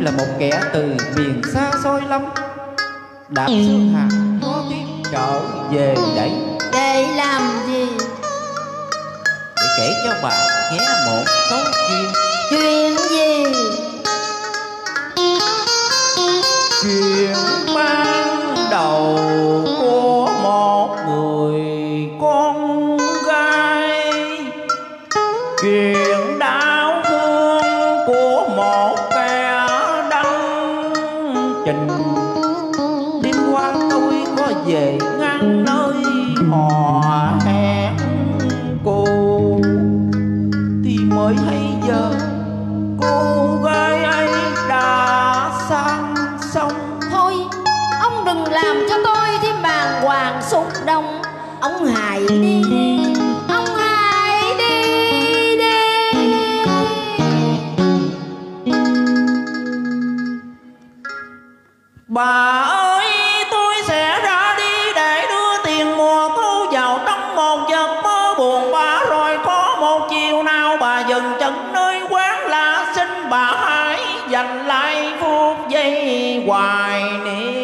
là một kẻ từ miền xa xôi lắm. Đạp ừ. xương hạt có tiếng trở về ừ. đấy để làm gì? Để kể cho bà nghe một câu chuyện chuyện gì? về. Ngang nơi họ. dành lại phút giây hoài niệm.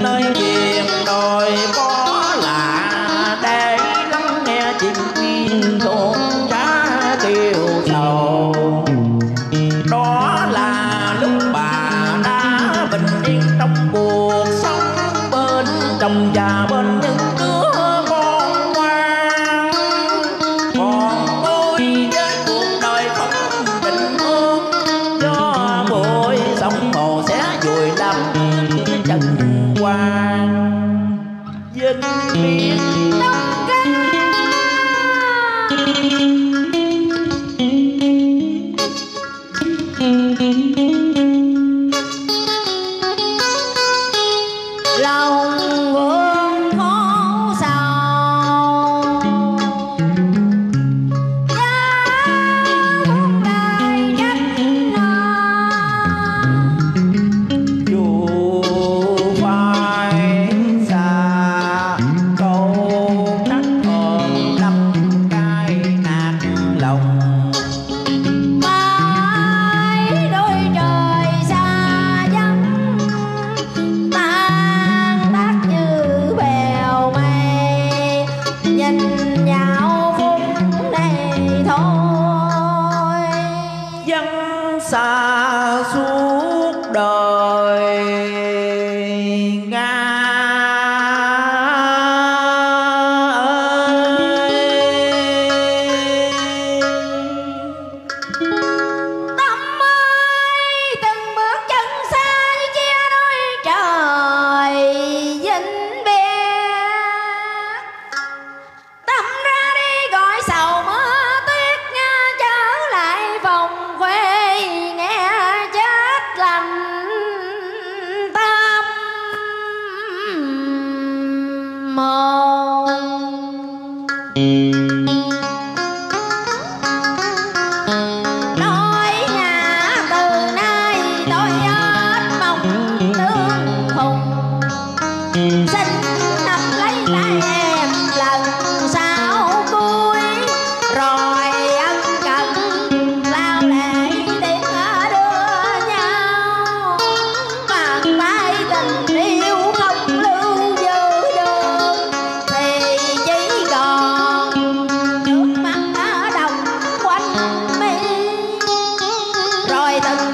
nơi chìm đồi bóng Mm-hmm.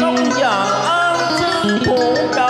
không giả ơn sư phụ đời